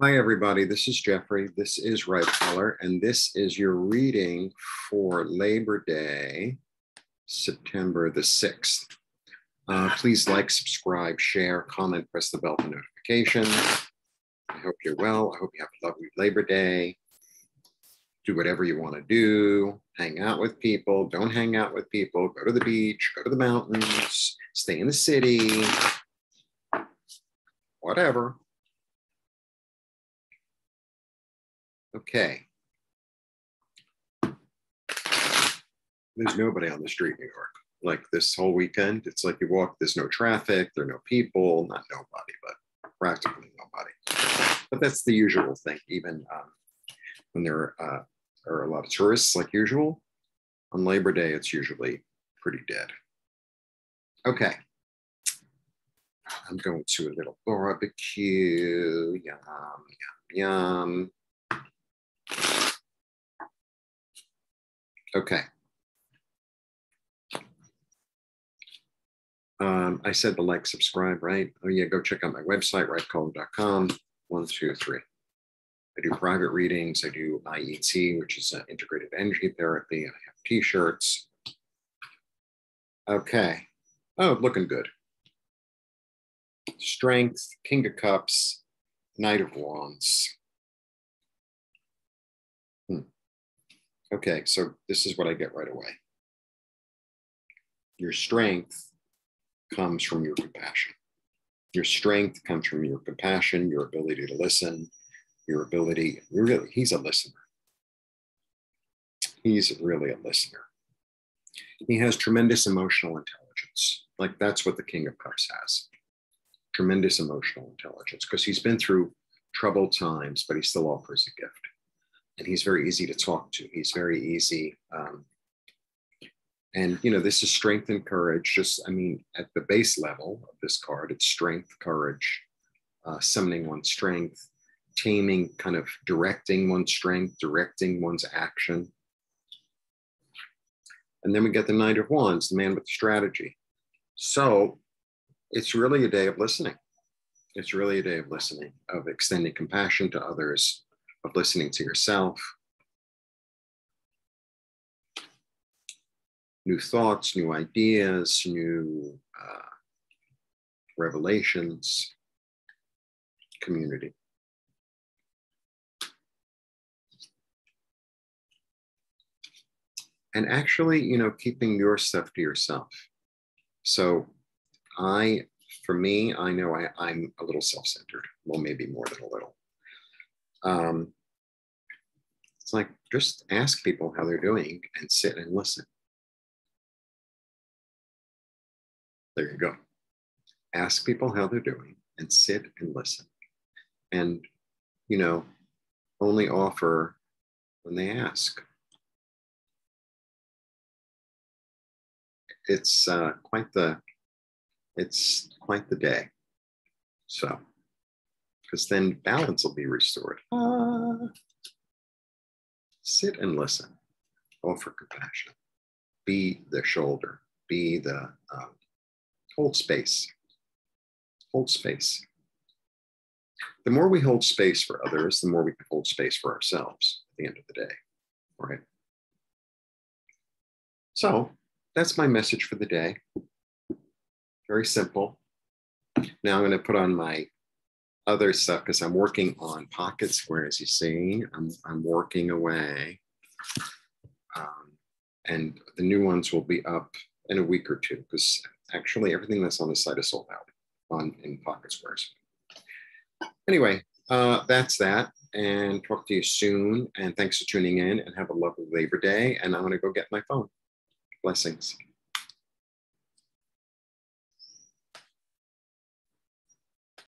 Hi, everybody. This is Jeffrey. This is Ripecolor, and this is your reading for Labor Day, September the 6th. Uh, please like, subscribe, share, comment, press the bell for notifications. I hope you're well. I hope you have a lovely Labor Day. Do whatever you want to do. Hang out with people. Don't hang out with people. Go to the beach. Go to the mountains. Stay in the city. Whatever. Okay. There's nobody on the street in New York. Like this whole weekend, it's like you walk, there's no traffic, there are no people, not nobody, but practically nobody. But that's the usual thing, even um, when there uh, are a lot of tourists, like usual. On Labor Day, it's usually pretty dead. Okay. I'm going to a little barbecue. Yum, yum, yum. Okay. Um, I said to like, subscribe, right? Oh yeah, go check out my website, ripecolor.com. One, two, three. I do private readings. I do IET, which is integrated energy therapy. I have t-shirts. Okay. Oh, looking good. Strength, King of Cups, Knight of Wands. Okay, so this is what I get right away. Your strength comes from your compassion. Your strength comes from your compassion, your ability to listen, your ability. Really, he's a listener. He's really a listener. He has tremendous emotional intelligence. Like that's what the King of Cups has tremendous emotional intelligence because he's been through troubled times, but he still offers a gift and he's very easy to talk to. He's very easy. Um, and, you know, this is strength and courage. Just, I mean, at the base level of this card, it's strength, courage, uh, summoning one's strength, taming, kind of directing one's strength, directing one's action. And then we get the Knight of Wands, the man with the strategy. So it's really a day of listening. It's really a day of listening, of extending compassion to others, of listening to yourself. New thoughts, new ideas, new uh, revelations, community. And actually, you know, keeping your stuff to yourself. So I, for me, I know I, I'm a little self-centered. Well, maybe more than a little um, it's like just ask people how they're doing and sit and listen. There you go. Ask people how they're doing and sit and listen. And, you know, only offer when they ask. It's uh, quite the it's quite the day. So because then balance will be restored. Ah. Sit and listen. Offer compassion. Be the shoulder. Be the um, hold space. Hold space. The more we hold space for others, the more we can hold space for ourselves at the end of the day. Right. So that's my message for the day. Very simple. Now I'm going to put on my other stuff because I'm working on pocket squares. You see, I'm, I'm working away. Um, and the new ones will be up in a week or two because actually everything that's on the site is sold out on in pocket squares. Anyway, uh, that's that. And talk to you soon. And thanks for tuning in and have a lovely Labor Day. And I'm going to go get my phone. Blessings.